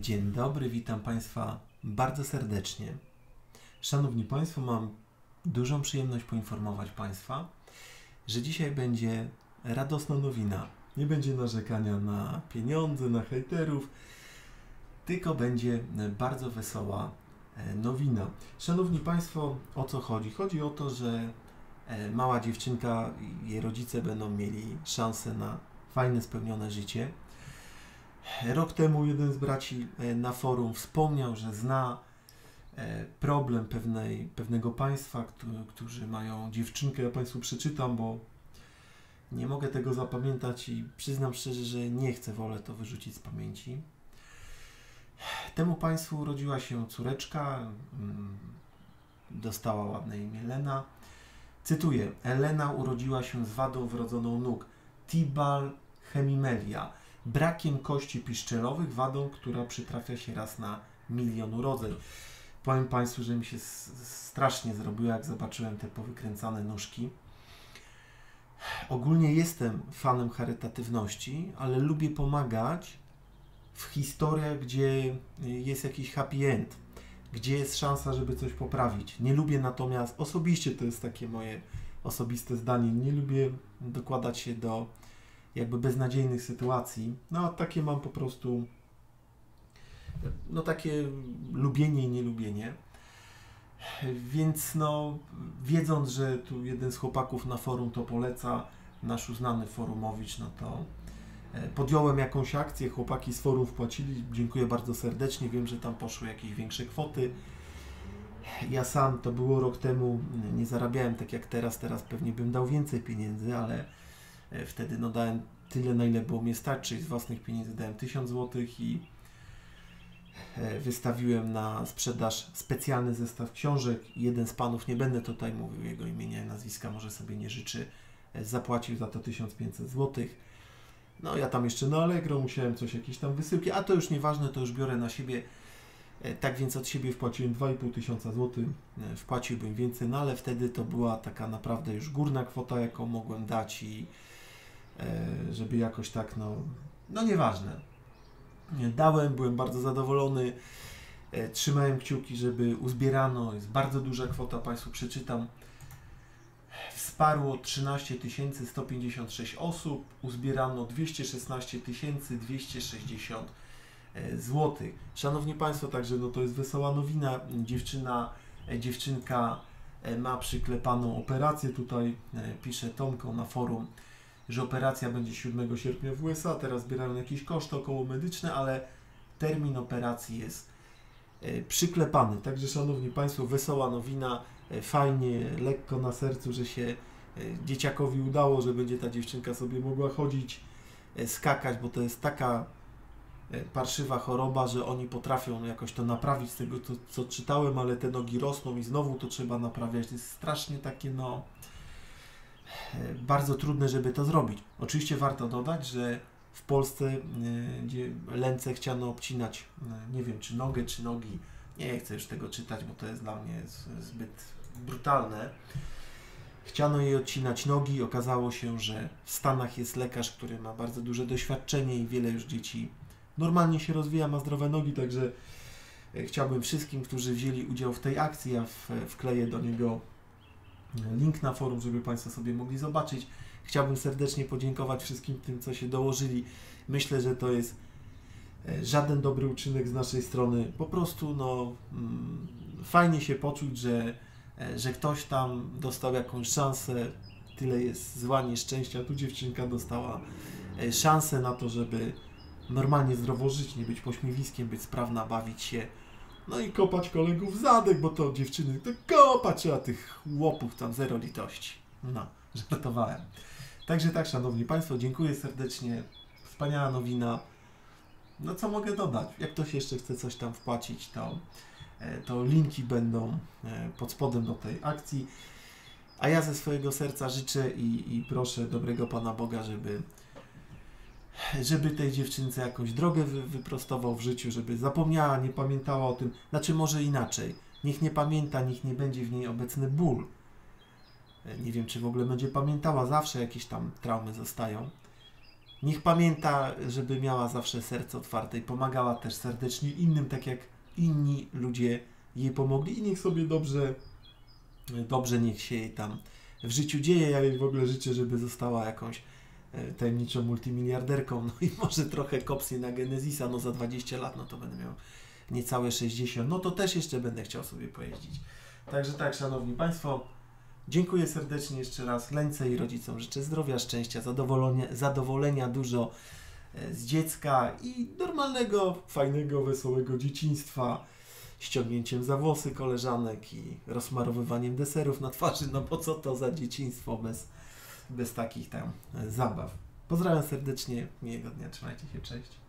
Dzień dobry, witam Państwa bardzo serdecznie. Szanowni Państwo, mam dużą przyjemność poinformować Państwa, że dzisiaj będzie radosna nowina. Nie będzie narzekania na pieniądze, na hejterów, tylko będzie bardzo wesoła e, nowina. Szanowni Państwo, o co chodzi? Chodzi o to, że e, mała dziewczynka i jej rodzice będą mieli szansę na fajne, spełnione życie. Rok temu jeden z braci e, na forum wspomniał, że zna problem pewnej, pewnego państwa, którzy mają dziewczynkę. Ja Państwu przeczytam, bo nie mogę tego zapamiętać i przyznam szczerze, że nie chcę, wolę to wyrzucić z pamięci. Temu państwu urodziła się córeczka, mm, dostała ładne imię Lena. Cytuję: Elena urodziła się z wadą wrodzoną nóg, tibal hemimelia, brakiem kości piszczelowych, wadą, która przytrafia się raz na milion urodzeń. Powiem Państwu, że mi się strasznie zrobiło, jak zobaczyłem te powykręcane nóżki. Ogólnie jestem fanem charytatywności, ale lubię pomagać w historiach, gdzie jest jakiś happy end, gdzie jest szansa, żeby coś poprawić. Nie lubię natomiast, osobiście to jest takie moje osobiste zdanie, nie lubię dokładać się do jakby beznadziejnych sytuacji. No, takie mam po prostu, no takie lubienie i nielubienie. Więc no, wiedząc, że tu jeden z chłopaków na forum to poleca, nasz uznany forumowicz, no to e, podjąłem jakąś akcję, chłopaki z forum wpłacili, dziękuję bardzo serdecznie, wiem, że tam poszły jakieś większe kwoty. Ja sam, to było rok temu, nie zarabiałem tak jak teraz, teraz pewnie bym dał więcej pieniędzy, ale wtedy no dałem tyle, na ile było mnie stać, czyli z własnych pieniędzy dałem 1000 zł i E, wystawiłem na sprzedaż specjalny zestaw książek. Jeden z panów, nie będę tutaj mówił jego imienia i nazwiska, może sobie nie życzy, e, zapłacił za to 1500 zł. No ja tam jeszcze na Allegro musiałem coś, jakieś tam wysyłki, a to już nieważne, to już biorę na siebie. E, tak więc od siebie wpłaciłem 2,5 tysiąca wpłaciłbym więcej, no ale wtedy to była taka naprawdę już górna kwota, jaką mogłem dać i żeby jakoś tak, no, no nieważne dałem, byłem bardzo zadowolony. E, trzymałem kciuki, żeby uzbierano, jest bardzo duża kwota, Państwu przeczytam. Wsparło 13 156 osób, uzbierano 216 260 zł. Szanowni Państwo, także no to jest wesoła nowina. Dziewczyna, e, dziewczynka e, ma przyklepaną operację. Tutaj pisze Tomko na forum że operacja będzie 7 sierpnia w USA, teraz zbierają jakieś koszty około medyczne, ale termin operacji jest e, przyklepany. Także Szanowni Państwo, wesoła nowina, e, fajnie, lekko na sercu, że się e, dzieciakowi udało, że będzie ta dziewczynka sobie mogła chodzić, skakać, bo to jest taka parszywa choroba, że oni potrafią jakoś to naprawić z tego, co, co czytałem, ale te nogi rosną i znowu to trzeba naprawiać. To jest strasznie takie, no, bardzo trudne, żeby to zrobić. Oczywiście warto dodać, że w Polsce, e, gdzie lęce chciano obcinać, e, nie wiem czy nogę, czy nogi, nie chcę już tego czytać, bo to jest dla mnie zbyt brutalne. Chciano jej odcinać nogi. Okazało się, że w Stanach jest lekarz, który ma bardzo duże doświadczenie i wiele już dzieci normalnie się rozwija, ma zdrowe nogi, także e, chciałbym wszystkim, którzy wzięli udział w tej akcji, ja wkleję do niego link na forum, żeby Państwo sobie mogli zobaczyć. Chciałbym serdecznie podziękować wszystkim tym, co się dołożyli. Myślę, że to jest e, żaden dobry uczynek z naszej strony. Po prostu no, mm, fajnie się poczuć, że, e, że ktoś tam dostał jakąś szansę. Tyle jest zła nieszczęścia. Tu dziewczynka dostała e, szansę na to, żeby normalnie zdrowo żyć, nie być pośmiewiskiem, być sprawna, bawić się no i kopać kolegów zadek, bo to dziewczyny, to kopać, a tych łopów tam zero litości. No, żartowałem. Także tak, Szanowni Państwo, dziękuję serdecznie. Wspaniała nowina. No co mogę dodać? Jak ktoś jeszcze chce coś tam wpłacić, to, e, to linki będą e, pod spodem do tej akcji. A ja ze swojego serca życzę i, i proszę dobrego Pana Boga, żeby żeby tej dziewczynce jakąś drogę wy, wyprostował w życiu, żeby zapomniała, nie pamiętała o tym. Znaczy, może inaczej. Niech nie pamięta, niech nie będzie w niej obecny ból. Nie wiem, czy w ogóle będzie pamiętała, zawsze jakieś tam traumy zostają. Niech pamięta, żeby miała zawsze serce otwarte i pomagała też serdecznie innym, tak jak inni ludzie jej pomogli i niech sobie dobrze, dobrze niech się jej tam w życiu dzieje. Ja jej w ogóle życzę, żeby została jakąś e, tajemniczą multimiliarderką, no i może trochę kopsnie na Genezisa, no za 20 lat, no to będę miał niecałe 60, no to też jeszcze będę chciał sobie pojeździć. Także tak, Szanowni Państwo, dziękuję serdecznie jeszcze raz Lęce i rodzicom. Życzę zdrowia, szczęścia, zadowolenia, zadowolenia dużo e, z dziecka i normalnego, fajnego, wesołego dzieciństwa ściągnięciem za włosy koleżanek i rozmarowywaniem deserów na twarzy, no bo co to za dzieciństwo bez, bez takich tam zabaw. Pozdrawiam serdecznie, miłego dnia, trzymajcie się, cześć.